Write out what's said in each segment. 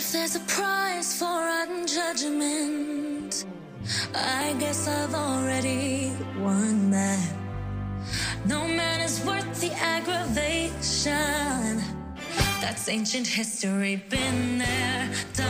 If there's a price for unjudgment, I guess I've already won that. No man is worth the aggravation. That's ancient history, been there, done.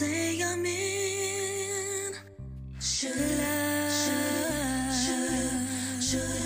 say I'm in. Should I? Should I? Should I? Should